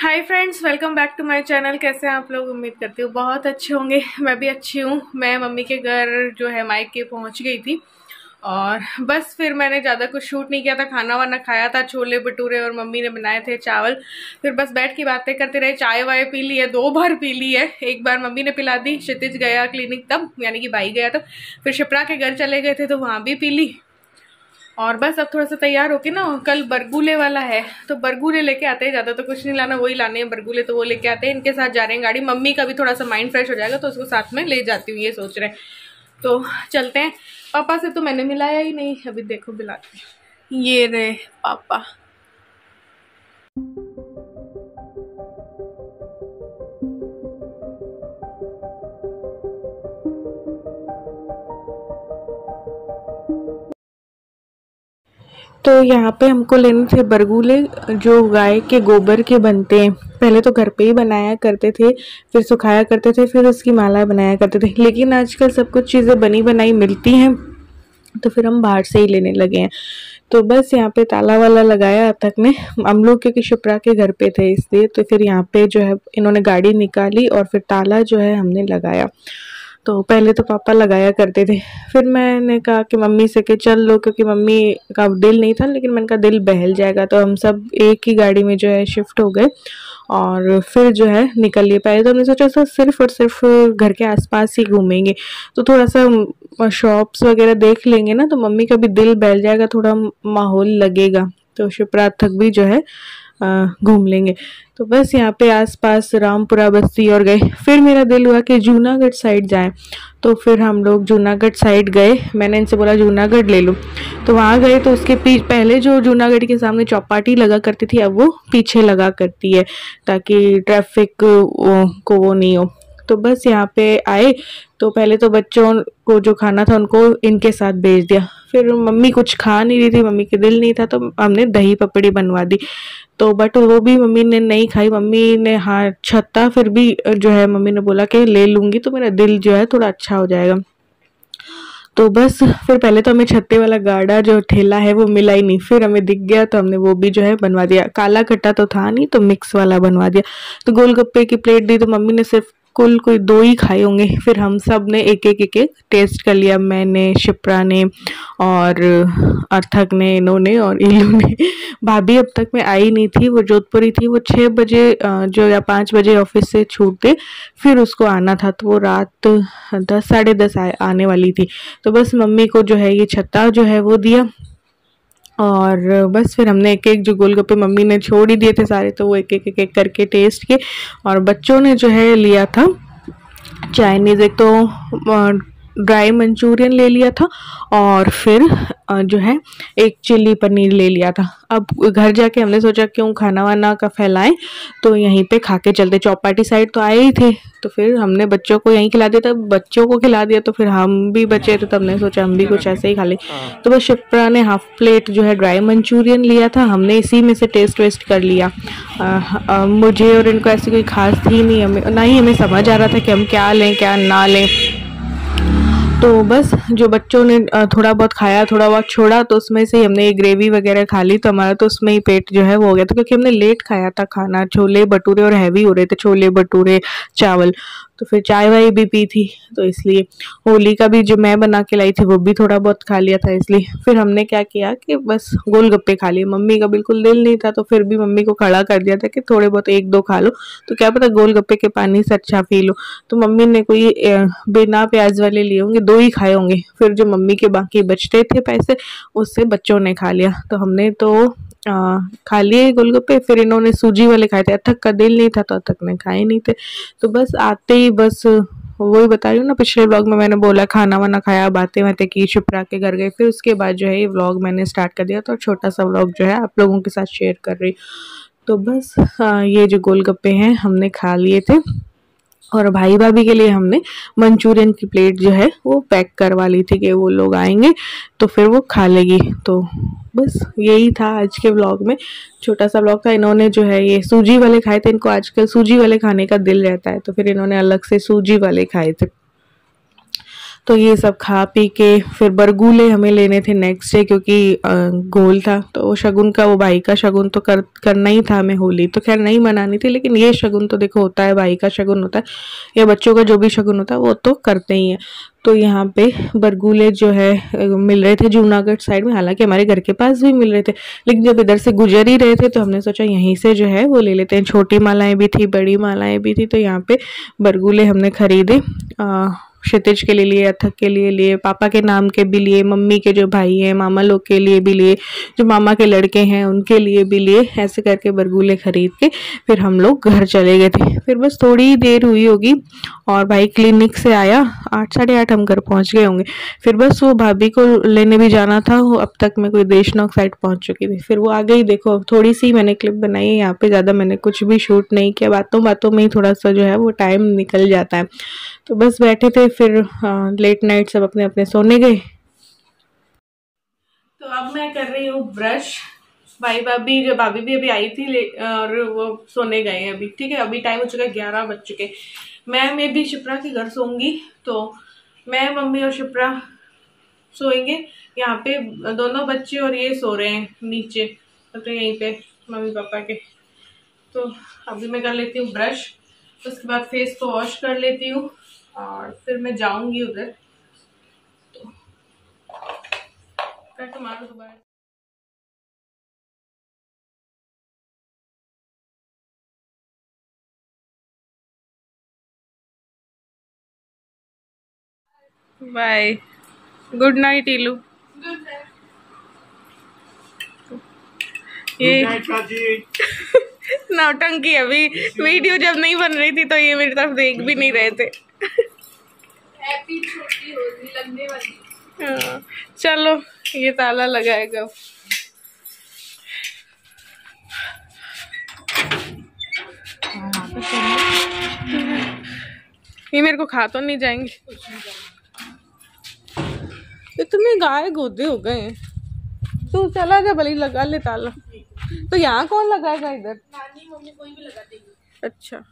Hi friends welcome back to my channel कैसे हैं आप लोग? उम्मीद करती हूँ बहुत अच्छे होंगे। मैं भी अच्छी हूँ। मैं मम्मी के घर जो है माइक के पहुँच गई थी। और बस फिर मैंने ज़्यादा कुछ शूट नहीं किया था। खाना वाना खाया था, छोले भटूरे और मम्मी ने बनाए थे चावल। फिर बस बैठ के बातें करते रहे। चाय वाय पी ली है, दो बार पी ली है। एक बार मम्मी ने पिला दी, क्षितिज गया क्लिनिक तब, यानी कि भाई गया तब। फिर शिप्रा के घर चले गए थे तो वहाँ भी पी ली। और बस अब थोड़ा सा तैयार होके ना, कल बरगुले वाला है तो बरगुले लेके आते हैं, ज़्यादा तो कुछ नहीं लाना, वही लाने हैं बरगुले तो वो लेके आते हैं, इनके साथ जा रहे हैं गाड़ी, मम्मी का भी थोड़ा सा माइंड फ्रेश हो जाएगा तो उसको साथ में ले जाती हूँ, ये सोच रहे हैं। तो चलते हैं। पापा से तो मैंने मिलाया ही नहीं, अभी देखो, बुलाते ये रहे पापा। तो यहाँ पे हमको लेने थे बरगुले, जो गाय के गोबर के बनते हैं। पहले तो घर पे ही बनाया करते थे, फिर सुखाया करते थे, फिर उसकी माला बनाया करते थे। लेकिन आजकल सब कुछ चीज़ें बनी बनाई मिलती हैं तो फिर हम बाहर से ही लेने लगे हैं। तो बस यहाँ पे ताला वाला लगाया तक ने हम लोग क्योंकि शिप्रा के घर पे थे इसलिए तो फिर यहाँ पे जो है इन्होंने गाड़ी निकाली और फिर ताला जो है हमने लगाया। तो पहले तो पापा लगाया करते थे। फिर मैंने कहा कि मम्मी से कि चल लो, क्योंकि मम्मी का दिल नहीं था, लेकिन मैंने कहा दिल बहल जाएगा तो हम सब एक ही गाड़ी में जो है शिफ्ट हो गए और फिर जो है निकल लिए पहले तो हमने सोचा सर, सिर्फ़ और सिर्फ़ घर के आसपास ही घूमेंगे। तो थोड़ा सा शॉप्स वगैरह देख लेंगे ना तो मम्मी का भी दिल बहल जाएगा, थोड़ा माहौल लगेगा। तो शिवरात तक भी जो है घूम लेंगे। तो बस यहाँ पे आसपास रामपुरा बस्ती और गए। फिर मेरा दिल हुआ कि जूनागढ़ साइड जाएँ। तो फिर हम लोग जूनागढ़ साइड गए। मैंने इनसे बोला, जूनागढ़ ले लूँ। तो वहाँ गए तो उसके पीछे पहले जो जूनागढ़ के सामने चौपाटी लगा करती थी, अब वो पीछे लगा करती है, ताकि ट्रैफ़िक को वो नहीं हो। तो बस यहाँ पे आए। तो पहले तो बच्चों को जो खाना था उनको इनके साथ भेज दिया। फिर मम्मी कुछ खा नहीं रही थी, मम्मी के दिल नहीं था तो हमने दही पपड़ी बनवा दी। तो बट वो भी मम्मी ने नहीं खाई। मम्मी ने हाँ छत्ता फिर भी जो है मम्मी ने बोला कि ले लूँगी तो मेरा दिल जो है थोड़ा अच्छा हो जाएगा। तो बस फिर पहले तो हमें छत्ते वाला गाढ़ा जो ठेला है वो मिला ही नहीं। फिर हमें दिख गया तो हमने वो भी जो है बनवा दिया। काला कट्टा तो था नहीं तो मिक्स वाला बनवा दिया। तो गोलगप्पे की प्लेट दी तो मम्मी ने सिर्फ़ कुल कोई दो ही खाए होंगे। फिर हम सबने एक एक एक एक टेस्ट कर लिया। मैंने, शिप्रा ने और अर्थक ने इन्होंने और इलू ने। भाभी अब तक में आई नहीं थी। वो जोधपुरी थी। वो छः बजे जो या पाँच बजे ऑफ़िस से छूटते फिर उसको आना था। तो वो रात दस, साढ़े दस आने वाली थी। तो बस मम्मी को जो है ये छत्ता जो है वो दिया। और बस फिर हमने एक एक जो गोलगप्पे मम्मी ने छोड़ ही दिए थे सारे तो वो एक एक एक एक करके टेस्ट किए। और बच्चों ने जो है लिया था चाइनीज़ एक तो ड्राई मंचूरियन ले लिया था और फिर जो है एक चिल्ली पनीर ले लिया था। अब घर जाके हमने सोचा क्यों खाना वाना का फैलाएँ तो यहीं पे खा के चलते। चौपाटी साइड तो आए ही थे तो फिर हमने बच्चों को यहीं खिला दिया था। बच्चों को खिला दिया तो फिर हम भी बचे तो हमने सोचा हम भी कुछ ऐसे ही खा लें। तो बस शिप्रा ने हाफ़ प्लेट जो है ड्राई मंचूरियन लिया था। हमने इसी में से टेस्ट वेस्ट कर लिया। आ, आ, मुझे और इनको ऐसी कोई खास थी नहीं हमें ना ही हमें समझ आ रहा था कि हम क्या लें क्या ना लें। तो बस जो बच्चों ने थोड़ा बहुत खाया, थोड़ा बहुत छोड़ा तो उसमें से हमने ये ग्रेवी वगैरह खा ली तो हमारा तो उसमें ही पेट जो है वो हो गया था, क्योंकि हमने लेट खाया था खाना, छोले भटूरे और हैवी हो रहे थे, छोले भटूरे, चावल। तो फिर चाय वाय भी पी थी तो इसलिए होली का भी जो मैं बना के लाई थी वो भी थोड़ा बहुत खा लिया था इसलिए। फिर हमने क्या किया कि बस गोलगप्पे खा लिए। मम्मी का बिल्कुल दिल नहीं था तो फिर भी मम्मी को खड़ा कर दिया था कि थोड़े बहुत एक दो खा लो। तो क्या पता गोलगप्पे के पानी से अच्छा फील हो। तो मम्मी ने कोई बिना प्याज वाले लिए होंगे दो ही खाए होंगे। फिर जो मम्मी के बाकी बचते थे पैसे, उससे बच्चों ने खा लिया। तो हमने तो खा लिए गोलगप्पे फिर इन्होंने सूजी वाले खाए थे। अथक का दिल नहीं था तो अथक ने खाए नहीं थे। तो बस आते ही बस वही बता रही हूँ ना पिछले व्लॉग में मैंने बोला खाना वाना खाया बातें बातें की शिप्रा के घर गए। फिर उसके बाद जो है ये व्लॉग मैंने स्टार्ट कर दिया और छोटा सा व्लॉग जो है आप लोगों के साथ शेयर कर रही तो बस आ, ये जो गोलगप्पे हैं हमने खा लिए थे। और भाई भाभी के लिए हमने मंचूरियन की प्लेट जो है वो पैक करवा ली थी कि वो लोग आएँगे तो फिर वो खा लेगी। तो बस यही था आज के व्लॉग में। छोटा सा व्लॉग था, इन्होंने जो है ये सूजी वाले खाए थे, इनको आजकल सूजी वाले खाने का दिल रहता है तो फिर इन्होंने अलग से सूजी वाले खाए थे। तो ये सब खा पी के फिर बरगुले हमें लेने थे नेक्स्ट डे क्योंकि गोल था। तो वो शगुन का, वो भाई का शगुन तो कर, करना ही था हमें होली। तो खैर नहीं मनानी थी, लेकिन ये शगुन तो देखो होता है, भाई का शगुन होता है, या बच्चों का जो भी शगुन होता है, वो तो करते ही हैं। तो यहाँ पे बरगुले जो है मिल रहे थे जूनागढ़ साइड में। हालाँकि हमारे घर के पास भी मिल रहे थे, लेकिन जब इधर से गुजर ही रहे थे तो हमने सोचा यहीं से जो है वो ले लेते हैं। छोटी मालाएँ भी थी, बड़ी मालाएँ भी थी तो यहाँ पे बरगुले हमने खरीदे। क्षितिज के लिए लिए, अथक के लिए लिए, पापा के नाम के भी लिए, मम्मी के जो भाई हैं, मामा लोग के लिए भी लिए, जो मामा के लड़के हैं, उनके लिए भी लिए, ऐसे करके बरगुले खरीद के फिर हम लोग घर चले गए थे। फिर बस थोड़ी देर हुई होगी और भाई क्लिनिक से आया, आठ, साढ़े आठ हम घर पहुँच गए होंगे। फिर बस वो भाभी को लेने भी जाना था, वो अब तक मैं कोई देशनौक साइड पहुँच चुकी थी। फिर वो आ गई, देखो थोड़ी सी मैंने क्लिप बनाई है, यहाँ पे ज़्यादा मैंने कुछ भी शूट नहीं किया बातों बातों में ही थोड़ा सा जो है वो टाइम निकल जाता है। तो बस बैठे थे फिर लेट नाइट सब अपने अपने सोने गए। तो अब मैं कर रही हूँ ब्रश भाई भाभी जो भाभी भी अभी आई थी और वो सोने गए हैं अभी। ठीक है, अभी टाइम हो चुका है ग्यारह बज चुके। मैं मैं भी शिप्रा के घर सोऊँगी तो मैं, मम्मी और शिप्रा सोएँगे। यहाँ पे दोनों बच्चे और ये सो रहे हैं नीचे तो यहीं पे मम्मी पापा के। तो अभी मैं कर लेती हूँ ब्रश उसके बाद फेस को वॉश कर लेती हूँ। और फिर मैं जाऊँगी उधर। तो दोबारा। बाय गुड नाइट इलू ये नौटंकी अभी वीडियो जब नहीं बन रही थी तो ये मेरी तरफ़ देख भी नहीं रहे थे। छोटी लगने वाली हाँ, चलो ये ताला लगाएगा। ये मेरे को खा तो नहीं जाएँगे। इतने गाय गोदे हो गए तू चला जा भले लगा ले ताला। तो यहाँ कौन लगाएगा इधर? नानी मम्मी कोई भी लगा देगी। अच्छा।